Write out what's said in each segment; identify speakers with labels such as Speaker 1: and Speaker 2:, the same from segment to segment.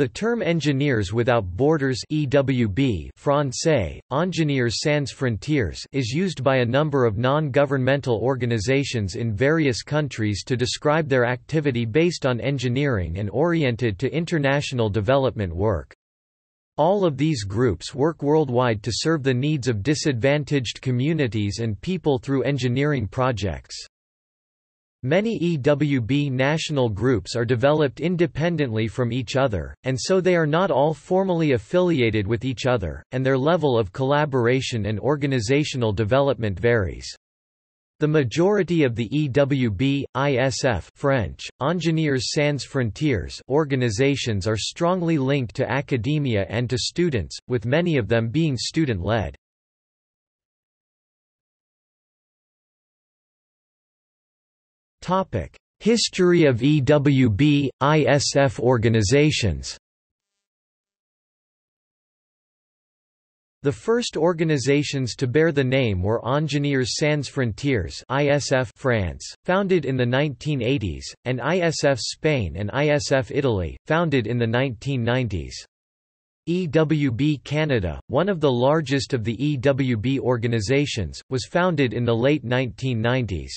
Speaker 1: The term Engineers Without Borders EWB Francais, Ingénieurs Sans Frontières is used by a number of non-governmental organizations in various countries to describe their activity based on engineering and oriented to international development work. All of these groups work worldwide to serve the needs of disadvantaged communities and people through engineering projects. Many EWB national groups are developed independently from each other, and so they are not all formally affiliated with each other, and their level of collaboration and organizational development varies. The majority of the EWB, ISF French, Ingénieurs Sans Frontières organizations are strongly linked to academia and to students, with many of them being student-led. History of EWB, ISF organizations The first organizations to bear the name were Engineers Sans Frontières ISF France, founded in the 1980s, and ISF Spain and ISF Italy, founded in the 1990s. EWB Canada, one of the largest of the EWB organizations, was founded in the late 1990s.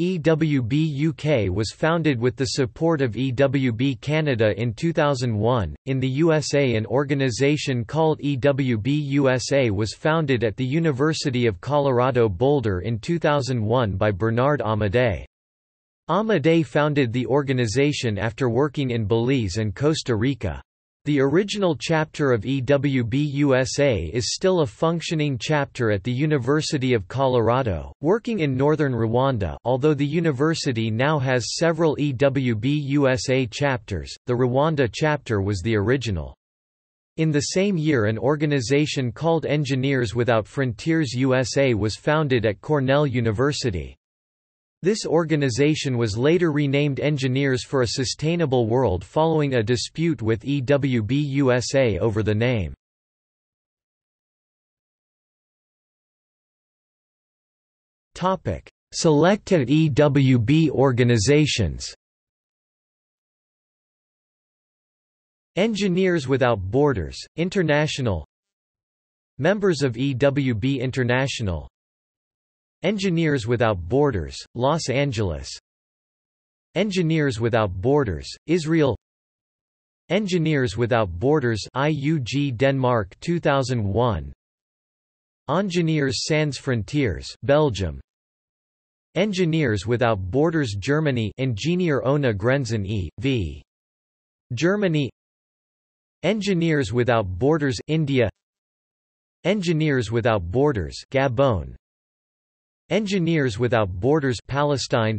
Speaker 1: EWB UK was founded with the support of EWB Canada in 2001. In the USA, an organization called EWB USA was founded at the University of Colorado Boulder in 2001 by Bernard Amadei. Amadei founded the organization after working in Belize and Costa Rica. The original chapter of EWB USA is still a functioning chapter at the University of Colorado, working in northern Rwanda although the university now has several EWB USA chapters, the Rwanda chapter was the original. In the same year an organization called Engineers Without Frontiers USA was founded at Cornell University. This organization was later renamed Engineers for a Sustainable World following a dispute with EWB USA over the name. Selected EWB organizations. Engineers Without Borders, International. Members of EWB International Engineers Without Borders, Los Angeles. Engineers Without Borders, Israel. Engineers Without Borders IUG Denmark 2001 Engineers Sans Frontières Belgium. Engineers Without Borders Germany Ingenieur ohne Grenzen e.V. Germany. Engineers Without Borders India. Engineers Without Borders Gabon Engineers Without Borders Palestine.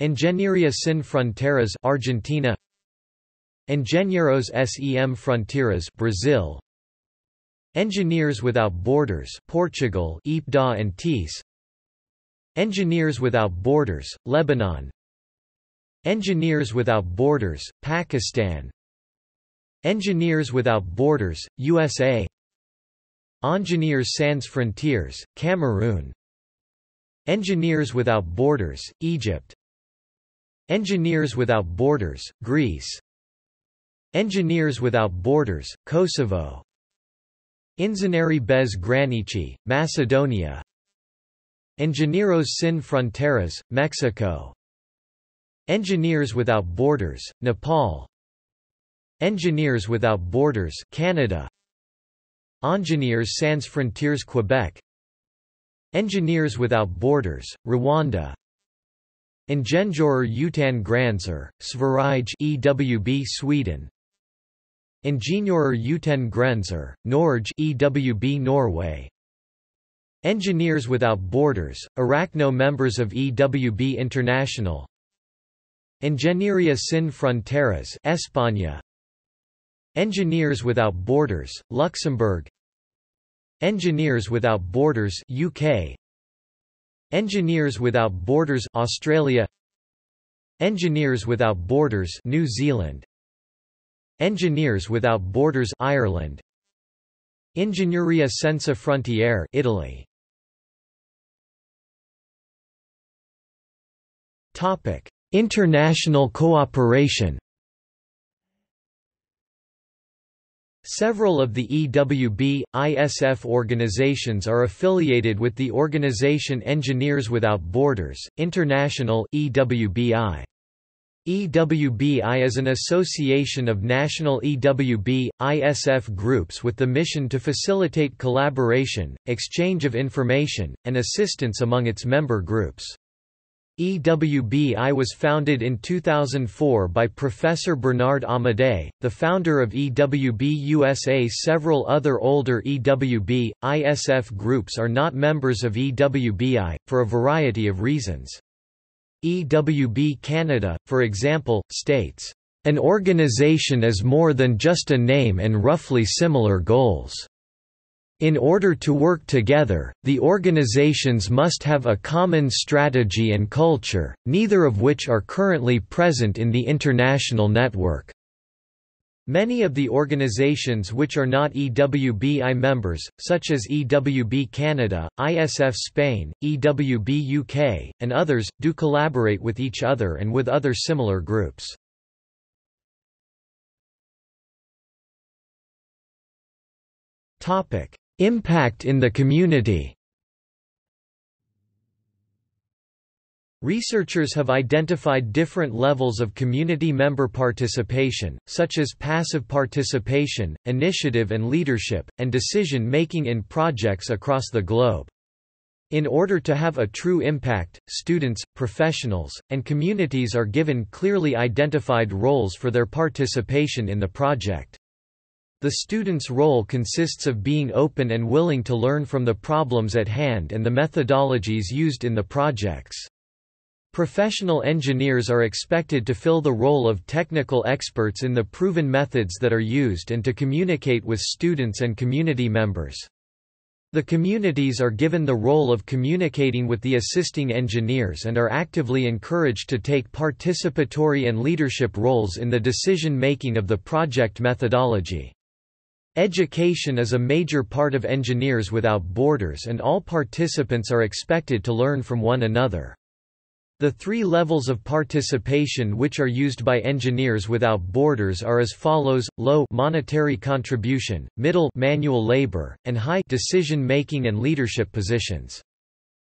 Speaker 1: Ingeniería Sin Fronteras Argentina. Engenheiros Sem Fronteiras Brazil. Engineers Without Borders Portugal IPDA and TIS. Engineers Without Borders Lebanon. Engineers Without Borders Pakistan. Engineers Without Borders USA Engineers Sans Frontières Cameroon Engineers Without Borders, Egypt. Engineers Without Borders, Greece. Engineers Without Borders, Kosovo. Inzaneri bez granici, Macedonia. Ingenieros sin Fronteras, Mexico. Engineers Without Borders, Nepal. Engineers Without Borders, Canada. Engineers Sans Frontières Quebec Engineers Without Borders, Rwanda. Ingeniörer utan gränser, Sverige EWB Sweden. Ingeniörer utan gränser, Norge EWB Norway. Engineers Without Borders, Arachno members of EWB International. Ingeniería Sin Fronteras España. Engineers Without Borders, Luxembourg Engineers Without Borders UK Engineers Without Borders Australia. Engineers Without Borders New Zealand. Engineers Without Borders Ireland. Ingegneria Senza Frontiere Italy. Topic. International cooperation Several of the EWB, ISF organizations are affiliated with the organization Engineers Without Borders, International EWBI. EWBI is an association of national EWB, ISF groups with the mission to facilitate collaboration, exchange of information, and assistance among its member groups. EWBI was founded in 2004 by Professor Bernard Amadei, the founder of EWB USA. Several other older EWB, ISF groups are not members of EWBI, for a variety of reasons. EWB Canada, for example, states, "...an organization is more than just a name and roughly similar goals." In order to work together, the organizations must have a common strategy and culture, neither of which are currently present in the international network. Many of the organizations which are not EWBI members, such as EWB Canada, ISF Spain, EWB UK, and others, do collaborate with each other and with other similar groups. Topic: Impact in the community Researchers have identified different levels of community member participation, such as passive participation, initiative and leadership, and decision-making in projects across the globe. In order to have a true impact, students, professionals, and communities are given clearly identified roles for their participation in the project. The student's role consists of being open and willing to learn from the problems at hand and the methodologies used in the projects. Professional engineers are expected to fill the role of technical experts in the proven methods that are used and to communicate with students and community members. The communities are given the role of communicating with the assisting engineers and are actively encouraged to take participatory and leadership roles in the decision-making of the project methodology. Education is a major part of Engineers Without Borders and all participants are expected to learn from one another. The three levels of participation which are used by Engineers Without Borders are as follows, low monetary contribution, middle manual labor, and high decision-making and leadership positions.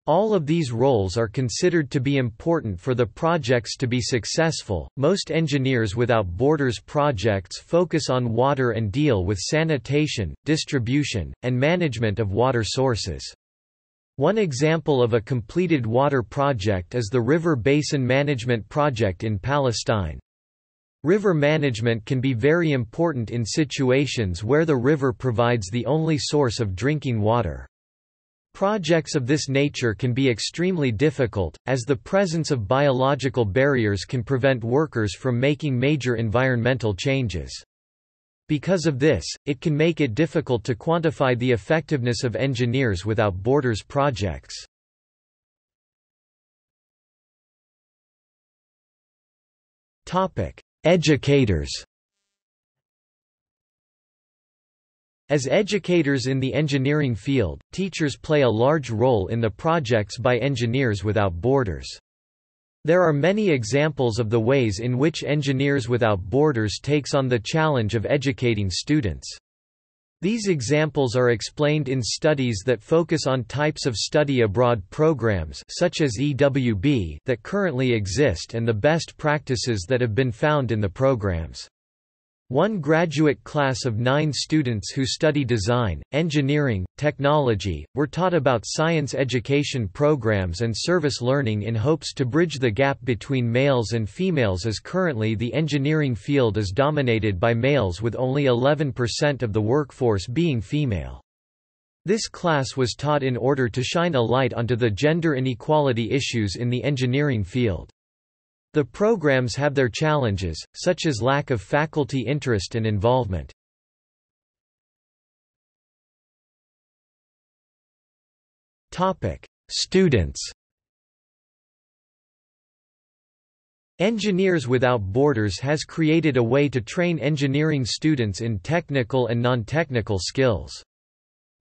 Speaker 1: All of these roles are considered to be important for the projects to be successful. Most Engineers Without Borders projects focus on water and deal with sanitation, distribution, and management of water sources. One example of a completed water project is the River Basin Management Project in Palestine. River management can be very important in situations where the river provides the only source of drinking water. Projects of this nature can be extremely difficult, as the presence of biological barriers can prevent workers from making major environmental changes. Because of this, it can make it difficult to quantify the effectiveness of Engineers Without Borders projects. Educators As educators in the engineering field, teachers play a large role in the projects by Engineers Without Borders. There are many examples of the ways in which Engineers Without Borders takes on the challenge of educating students. These examples are explained in studies that focus on types of study abroad programs such as EWB that currently exist and the best practices that have been found in the programs. One graduate class of nine students who study design, engineering, technology, were taught about science education programs and service learning in hopes to bridge the gap between males and females as currently the engineering field is dominated by males with only 11% of the workforce being female. This class was taught in order to shine a light onto the gender inequality issues in the engineering field. The programs have their challenges, such as lack of faculty interest and involvement. Topic: Students Engineers Without Borders has created a way to train engineering students in technical and non-technical skills.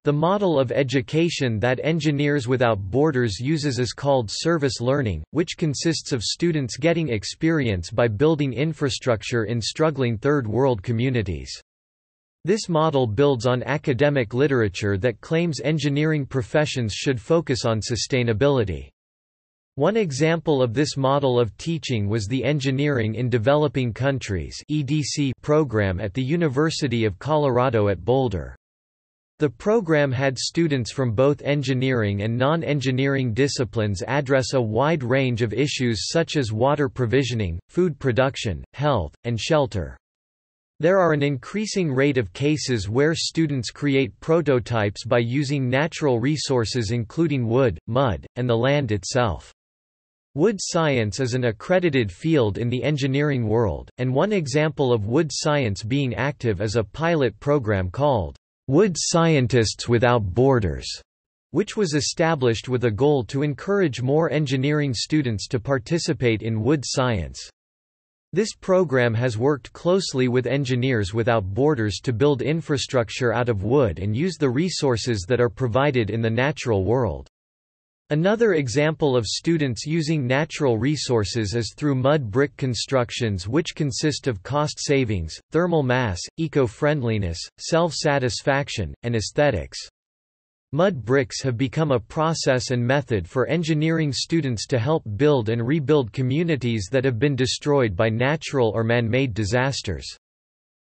Speaker 1: The model of education that Engineers Without Borders uses is called service learning, which consists of students getting experience by building infrastructure in struggling third world communities. This model builds on academic literature that claims engineering professions should focus on sustainability. One example of this model of teaching was the Engineering in Developing Countries program at the University of Colorado at Boulder. The program had students from both engineering and non-engineering disciplines address a wide range of issues such as water provisioning, food production, health, and shelter. There are an increasing rate of cases where students create prototypes by using natural resources including wood, mud, and the land itself. Wood science is an accredited field in the engineering world, and one example of wood science being active is a pilot program called Wood Scientists Without Borders, which was established with a goal to encourage more engineering students to participate in wood science. This program has worked closely with Engineers Without Borders to build infrastructure out of wood and use the resources that are provided in the natural world. Another example of students using natural resources is through mud brick constructions which consist of cost savings, thermal mass, eco-friendliness, self-satisfaction, and aesthetics. Mud bricks have become a process and method for engineering students to help build and rebuild communities that have been destroyed by natural or man-made disasters.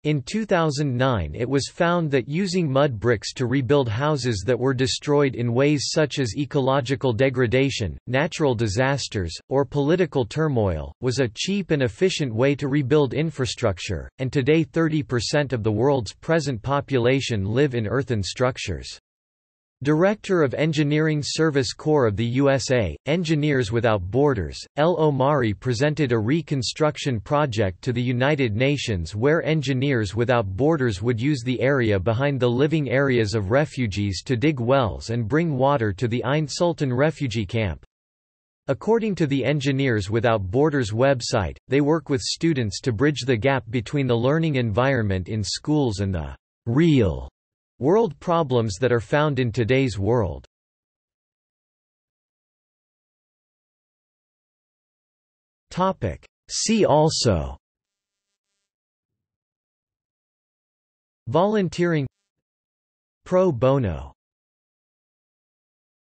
Speaker 1: In 2009 it was found that using mud bricks to rebuild houses that were destroyed in ways such as ecological degradation, natural disasters, or political turmoil, was a cheap and efficient way to rebuild infrastructure, and today 30% of the world's present population live in earthen structures. Director of Engineering Service Corps of the USA, Engineers Without Borders, El Omari presented a reconstruction project to the United Nations where Engineers Without Borders would use the area behind the living areas of refugees to dig wells and bring water to the Ain Sultan refugee camp. According to the Engineers Without Borders website, they work with students to bridge the gap between the learning environment in schools and the real World problems that are found in today's world. Topic. See also Volunteering Pro bono